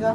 Ya.